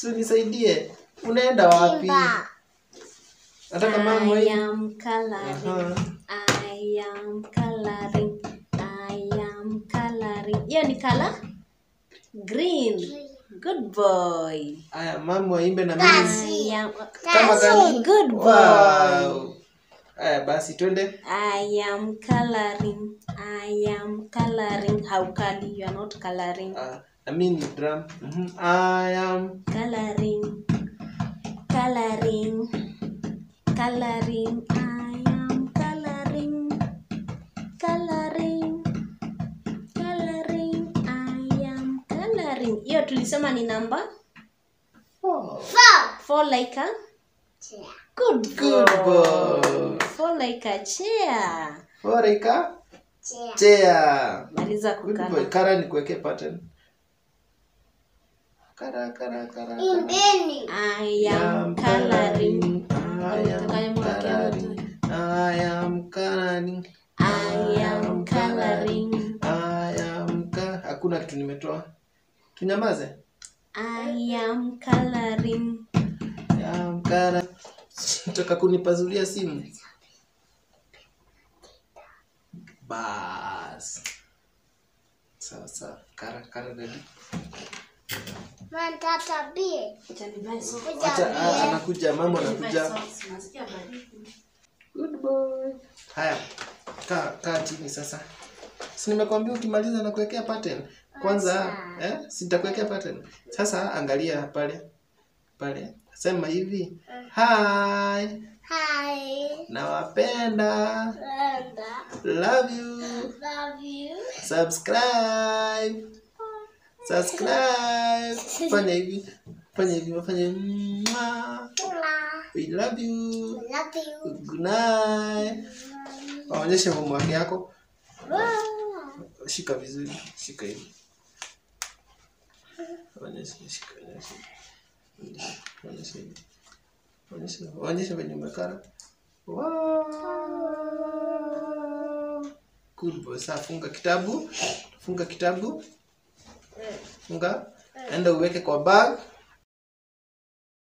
Si nisaidie, Unaenda wapi? Nataka mama I am coloring. I am coloring. I am coloring. Hiyo ni color green. Good boy. Aya, mama waimbe na mimi. I am Kama gani? good boy. Wow. Aya, basi twende. I am coloring. I am coloring. How can You are not coloring. Ah, I mean drum. Mhm. I am Coloring. I am coloring. Coloring. Coloring. I am coloring. Hiyo tulisema ni namba four. Four. four like a Chair. good Good boy. Four like a chair. Four like a Chair. Chair. Maliza Good boy. Kara ni kuweke pattern. Kara kara kara. kara. Imbeni. I am coloring. Coloring. I am coloring. I am ka hakuna kitu nimetoa. Tunyamaze. I am coloring. I am coloring. Nataka kunipazulia simu. Bas. Sawa sawa. Kara kara dadi. Mantata bie. Acha ah, anakuja mama anakuja. Good boy. Haya. Kaa kaa chini sasa. Si nimekwambia ukimaliza na kuwekea pattern. Kwanza eh sitakuwekea pattern. Sasa angalia pale. Pale. Sema hivi. Hi. Hi. Nawapenda. Love you. Love you. Subscribe. Subscribe. Fanya hivi. Fanya hivi, fanya hivi. We love you. Love you. Good night. Waonyeshe homework yako. Shika vizuri. Shika hivi. Onyesha, shika, onyesha. Onyesha hivi. Onyesha, onyesha venye umekara. Wow. Good boy. Sasa funga kitabu. Funga kitabu. Funga. Enda uweke kwa bag.